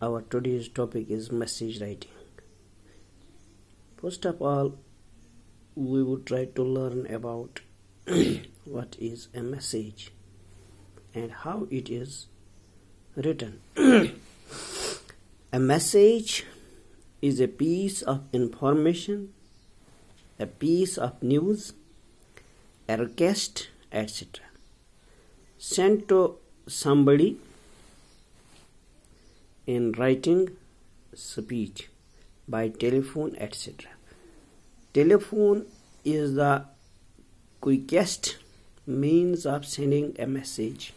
Our today's topic is message writing. First of all, we would try to learn about what is a message and how it is written. a message is a piece of information, a piece of news, a request, etc. sent to somebody in writing speech by telephone etc telephone is the quickest means of sending a message.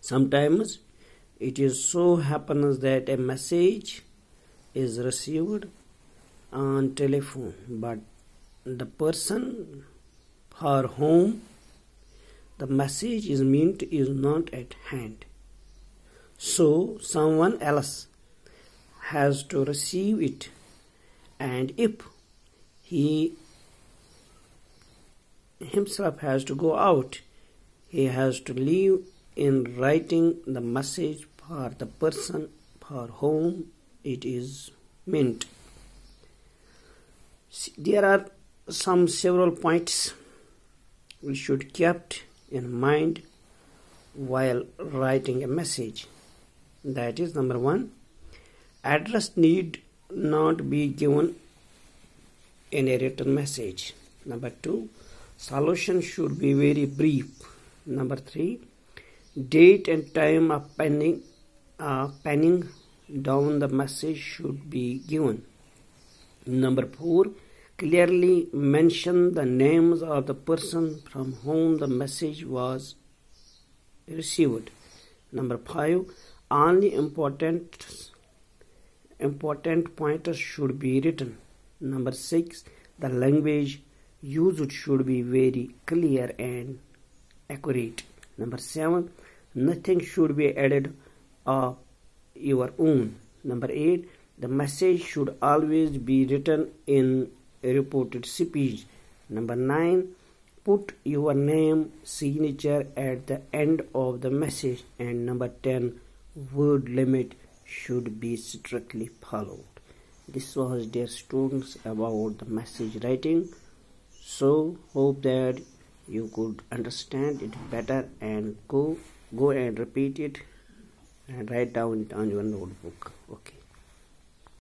Sometimes it is so happens that a message is received on telephone but the person for whom the message is meant is not at hand so someone else has to receive it. And if he himself has to go out he has to leave in writing the message for the person for whom it is meant. There are some several points we should kept in mind while writing a message that is number one. Address need not be given in a written message. Number two solution should be very brief. Number three date and time of penning uh, penning down the message should be given. Number four clearly mention the names of the person from whom the message was received. Number five only important important pointers should be written. Number 6 the language used should be very clear and accurate. Number 7 nothing should be added of your own. Number 8 the message should always be written in reported speech. Number 9 put your name signature at the end of the message. And number 10 word limit should be strictly followed. This was dear students about the message writing. So hope that you could understand it better and go go and repeat it and write down it on your notebook. Okay